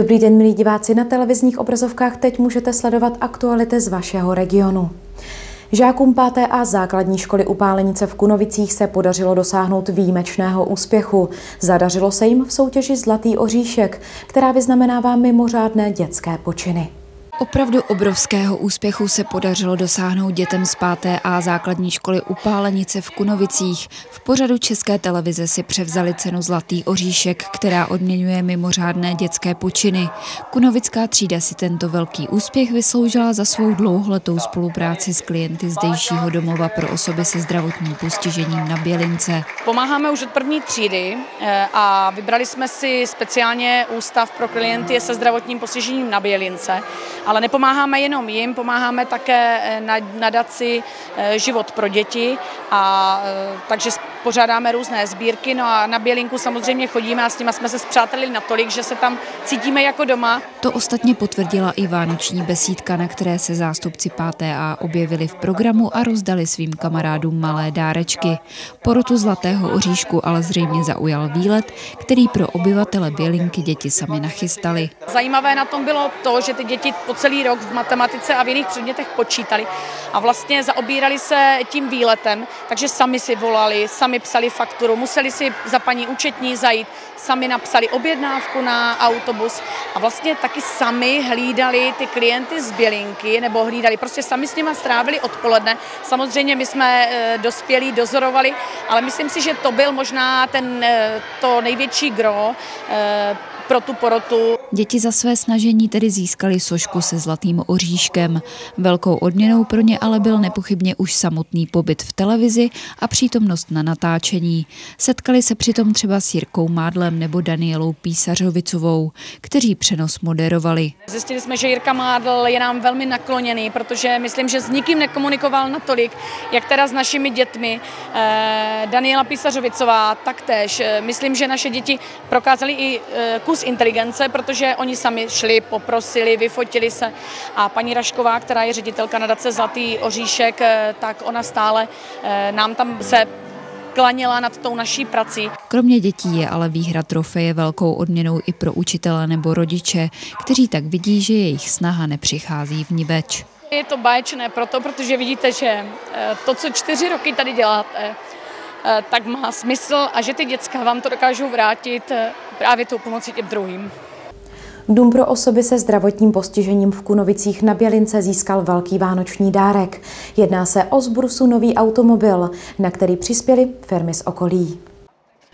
Dobrý den, milí diváci. Na televizních obrazovkách teď můžete sledovat aktuality z vašeho regionu. Žákům 5. a základní školy Upálenice v Kunovicích se podařilo dosáhnout výjimečného úspěchu. Zadařilo se jim v soutěži Zlatý oříšek, která vyznamenává mimořádné dětské počiny. Opravdu obrovského úspěchu se podařilo dosáhnout dětem z 5. a základní školy Upálenice v Kunovicích. V pořadu České televize si převzali cenu Zlatý oříšek, která odměňuje mimořádné dětské počiny. Kunovická třída si tento velký úspěch vysloužila za svou dlouholetou spolupráci s klienty zdejšího domova pro osoby se zdravotním postižením na Bělince. Pomáháme už od první třídy eh, a vybrali jsme si speciálně ústav pro klienty se zdravotním postižením na Bělince ale nepomáháme jenom jim, pomáháme také eh, na nadaci eh, Život pro děti. A eh, takže pořádáme různé sbírky, no a na Bělinku samozřejmě chodíme a s nimi jsme se zpřátelili natolik, že se tam cítíme jako doma. To ostatně potvrdila i vánoční besídka, na které se zástupci 5A objevili v programu a rozdali svým kamarádům malé dárečky. Porotu Zlatého oříšku ale zřejmě zaujal výlet, který pro obyvatele Bělinky děti sami nachystali. Zajímavé na tom bylo to, že ty děti po celý rok v matematice a v jiných předmětech počítali a vlastně zaobírali se tím výletem, takže sami si volali, sami psali fakturu, museli si za paní účetní zajít, sami napsali objednávku na autobus a vlastně taky sami hlídali ty klienty z Bělinky, nebo hlídali, prostě sami s nimi strávili odpoledne. Samozřejmě my jsme e, dospělí, dozorovali, ale myslím si, že to byl možná ten, e, to největší gro e, pro tu porotu. Děti za své snažení tedy získali sošku se zlatým oříškem. Velkou odměnou pro ně ale byl nepochybně už samotný pobyt v televizi a přítomnost na natáčení. Setkali se přitom třeba s Jirkou Mádlem nebo Danielou Písařovicovou, kteří přenos moderovali. Zjistili jsme, že Jirka Mádl je nám velmi nakloněný, protože myslím, že s nikým nekomunikoval natolik, jak teda s našimi dětmi. Eh, Daniela Písařovicová taktéž. Eh, myslím, že naše děti prokázali i eh, kus inteligence, protože oni sami šli, poprosili, vyfotili se a paní Rašková, která je ředitelka nadace Zlatý oříšek, eh, tak ona stále eh, nám tam se klaněla nad tou naší prací. Kromě dětí je ale výhra trofeje velkou odměnou i pro učitele nebo rodiče, kteří tak vidí, že jejich snaha nepřichází v niveč. Je to báječné proto, protože vidíte, že eh, to, co čtyři roky tady děláte, tak má smysl a že ty děcka vám to dokážou vrátit právě tou pomocí těm druhým. Dům pro osoby se zdravotním postižením v Kunovicích na Bělince získal velký vánoční dárek. Jedná se o zbrusu nový automobil, na který přispěli firmy z okolí.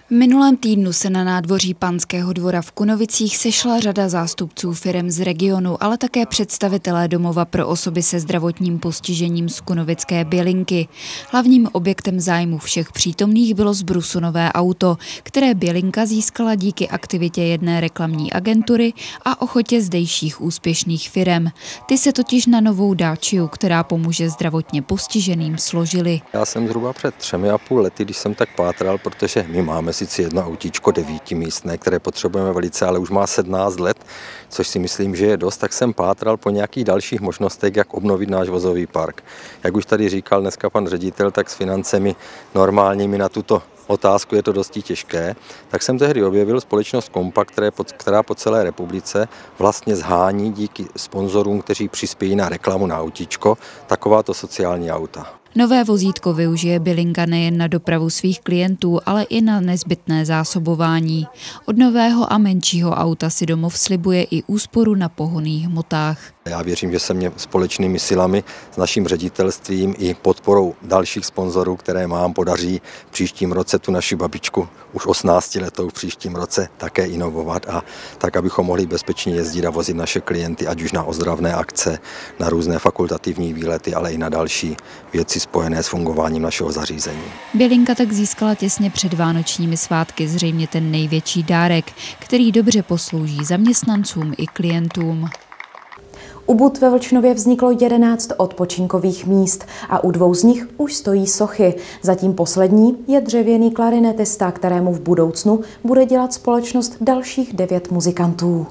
V minulém týdnu se na nádvoří Panského dvora v Kunovicích sešla řada zástupců firm z regionu, ale také představitelé domova pro osoby se zdravotním postižením z Kunovické Bělinky. Hlavním objektem zájmu všech přítomných bylo zbrusunové auto, které Bělinka získala díky aktivitě jedné reklamní agentury a ochotě zdejších úspěšných firm. Ty se totiž na novou dáčiu, která pomůže zdravotně postiženým, složili. Já jsem zhruba před třemi a půl lety, když jsem tak pátral, protože my máme sice jedno autíčko devítimístné, které potřebujeme velice, ale už má 17 let, což si myslím, že je dost, tak jsem pátral po nějakých dalších možnostech, jak obnovit náš vozový park. Jak už tady říkal dneska pan ředitel, tak s financemi normálními na tuto otázku je to dosti těžké, tak jsem tehdy objevil společnost Kompa, která po celé republice vlastně zhání díky sponzorům, kteří přispějí na reklamu na autíčko, takováto sociální auta. Nové vozítko využije Bilinka nejen na dopravu svých klientů, ale i na nezbytné zásobování. Od nového a menšího auta si domov slibuje i úsporu na pohoných hmotách. Já věřím, že se mě společnými silami s naším ředitelstvím i podporou dalších sponzorů, které mám, podaří v příštím roce tu naši babičku už 18 letou v příštím roce také inovovat a tak, abychom mohli bezpečně jezdit a vozit naše klienty, ať už na ozdravné akce, na různé fakultativní výlety, ale i na další věci spojené s fungováním našeho zařízení. Bělinka tak získala těsně před vánočními svátky zřejmě ten největší dárek, který dobře poslouží zaměstnancům i klientům. U Bud ve Vlčnově vzniklo 11 odpočinkových míst a u dvou z nich už stojí sochy. Zatím poslední je dřevěný klarinetista, kterému v budoucnu bude dělat společnost dalších devět muzikantů.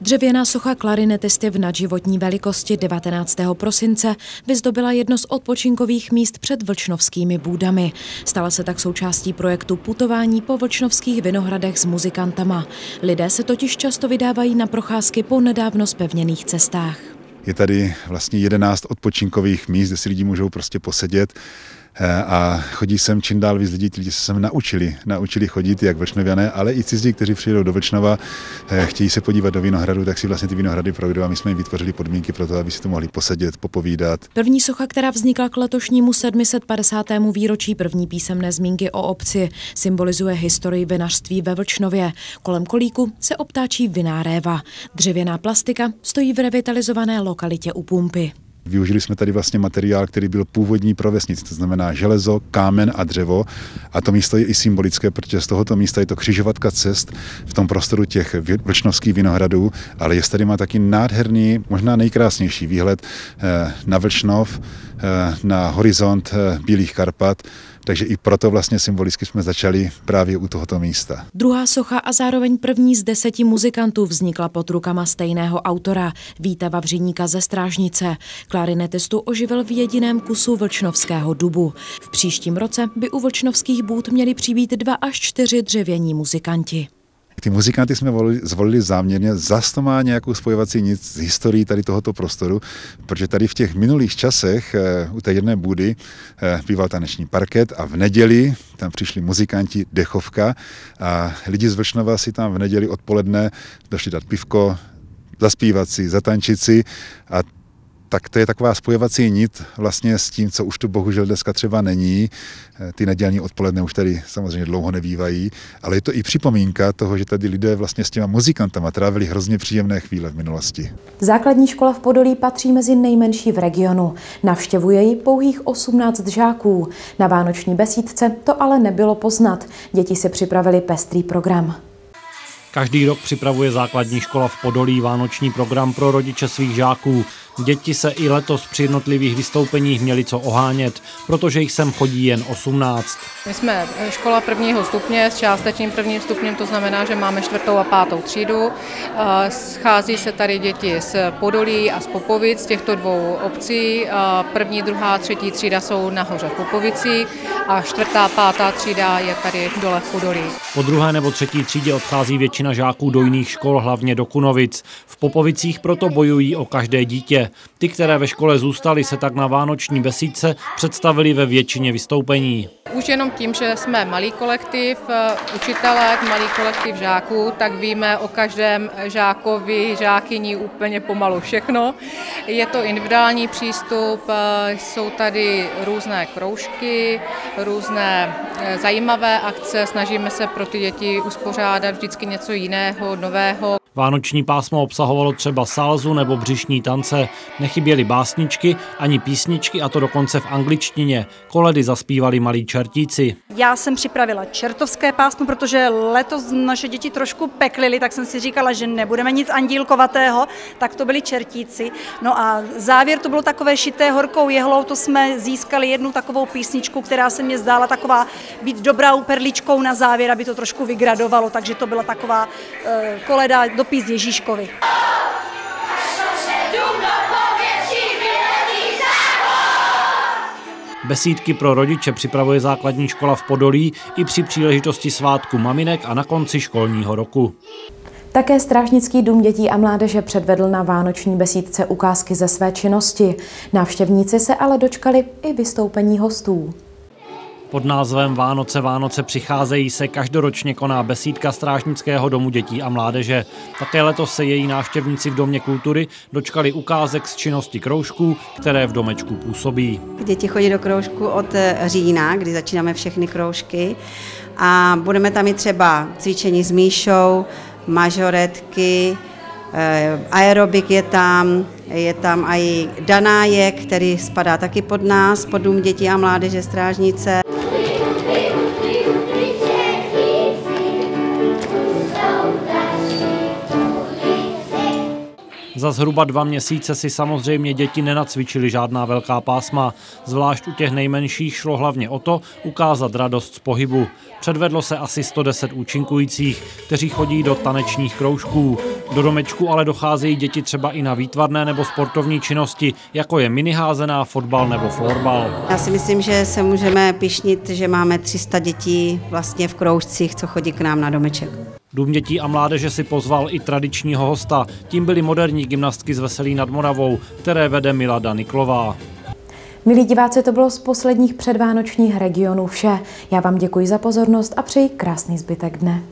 Dřevěná socha klarinetisty v nadživotní velikosti 19. prosince vyzdobila jedno z odpočinkových míst před Vlčnovskými bůdami. Stala se tak součástí projektu putování po Vlčnovských vinohradech s muzikantama. Lidé se totiž často vydávají na procházky po nedávno spevněných cestách. Je tady vlastně 11 odpočinkových míst, kde si lidi můžou prostě posedět a chodí sem čím dál víc lidí, lidi se sem naučili, naučili chodit jak Vlčnoviané, ale i cizí, kteří přijdou do Vlčnova, eh, chtějí se podívat do Vinohradu, tak si vlastně ty Vinohrady projdou a my jsme jim vytvořili podmínky pro to, aby si to mohli posedět, popovídat. První socha, která vznikla k letošnímu 750. výročí první písemné zmínky o obci, symbolizuje historii vinařství ve Vlčnově. Kolem kolíku se obtáčí vináréva. Dřevěná plastika stojí v revitalizované lokalitě u pumpy. Využili jsme tady vlastně materiál, který byl původní pro vesnici, to znamená železo, kámen a dřevo. A to místo je i symbolické, protože z tohoto místa je to křižovatka cest v tom prostoru těch vlčnovských vinohradů, ale jest tady má taky nádherný, možná nejkrásnější výhled eh, na Vlčnov, eh, na horizont eh, Bílých Karpat takže i proto vlastně symbolicky jsme začali právě u tohoto místa. Druhá socha a zároveň první z deseti muzikantů vznikla pod rukama stejného autora, Víta Vavřiníka ze Strážnice. Klarinetistu oživil v jediném kusu Vlčnovského dubu. V příštím roce by u Vlčnovských bůd měli přibýt dva až čtyři dřevění muzikanti. Ty muzikanty jsme volili, zvolili záměrně, zas to má nějakou spojovací nic z historií tady tohoto prostoru, protože tady v těch minulých časech e, u té jedné bůdy e, býval taneční parket a v neděli tam přišli muzikanti Dechovka a lidi z Vlšnova si tam v neděli odpoledne došli dát pivko, zaspívat si, zatančit si a tak to je taková spojovací nit vlastně s tím, co už tu bohužel dneska třeba není. Eh, ty nedělní odpoledne už tady samozřejmě dlouho nevývají, ale je to i připomínka toho, že tady lidé vlastně s těma muzikantama trávili hrozně příjemné chvíle v minulosti. Základní škola v Podolí patří mezi nejmenší v regionu. Navštěvuje ji pouhých 18 žáků. Na vánoční besídce to ale nebylo poznat. Děti si připravili pestrý program. Každý rok připravuje základní škola v Podolí vánoční program pro rodiče svých žáků. Děti se i letos při jednotlivých vystoupeních měli co ohánět, protože jich sem chodí jen 18. My jsme škola prvního stupně s částečným prvním stupněm, to znamená, že máme čtvrtou a pátou třídu. Schází se tady děti z Podolí a z Popovic, z těchto dvou obcí. První, druhá, třetí třída jsou nahoře v Popovicích a čtvrtá, pátá třída je tady dole v Podolí. Po druhé nebo třetí třídě odchází většina žáků do jiných škol, hlavně do Kunovic. V Popovicích proto bojují o každé dítě. Ty, které ve škole zůstaly, se tak na vánoční besídce představili ve většině vystoupení. Už jenom tím, že jsme malý kolektiv učitelek, malý kolektiv žáků, tak víme o každém žákovi, žákyni úplně pomalu všechno. Je to individuální přístup, jsou tady různé kroužky, různé e, zajímavé akce, snažíme se pro ty děti uspořádat vždycky něco jiného, nového. Vánoční pásmo obsahovalo třeba salzu nebo břišní tance. Nechyběly básničky ani písničky a to dokonce v angličtině. Koledy zaspívali malí čertíci. Já jsem připravila čertovské pásmo, protože letos naše děti trošku peklily, tak jsem si říkala, že nebudeme nic andílkovatého, tak to byli čertíci. No a závěr to bylo takové šité horkou jehlou, to jsme získali jednu takovou písničku, která se mě zdála taková být dobrou perličkou na závěr, aby to trošku vygradovalo, takže to byla taková uh, koleda do dopis Ježíškovi. Besídky pro rodiče připravuje základní škola v Podolí i při příležitosti svátku maminek a na konci školního roku. Také Strážnický dům dětí a mládeže předvedl na vánoční besídce ukázky ze své činnosti. Návštěvníci se ale dočkali i vystoupení hostů. Pod názvem Vánoce Vánoce přicházejí se každoročně koná besídka Strážnického domu dětí a mládeže. Také letos se její návštěvníci v Domě kultury dočkali ukázek z činnosti kroužků, které v domečku působí. Děti chodí do kroužku od října, kdy začínáme všechny kroužky a budeme tam i třeba cvičení s Míšou, mažoretky, eh, aerobik je tam, je tam i Danájek, který spadá taky pod nás, pod Dům dětí a mládeže Strážnice. Za zhruba dva měsíce si samozřejmě děti nenacvičili žádná velká pásma. Zvlášť u těch nejmenších šlo hlavně o to ukázat radost z pohybu. Předvedlo se asi 110 účinkujících, kteří chodí do tanečních kroužků. Do domečku ale docházejí děti třeba i na výtvarné nebo sportovní činnosti, jako je miniházená, fotbal nebo florbal. Já si myslím, že se můžeme pišnit, že máme 300 dětí vlastně v kroužcích, co chodí k nám na domeček. Dům dětí a mládeže si pozval i tradičního hosta. Tím byly moderní gymnastky z Veselí nad Moravou, které vede Milada Niklová. Milí diváci, to bylo z posledních předvánočních regionů vše. Já vám děkuji za pozornost a přeji krásný zbytek dne.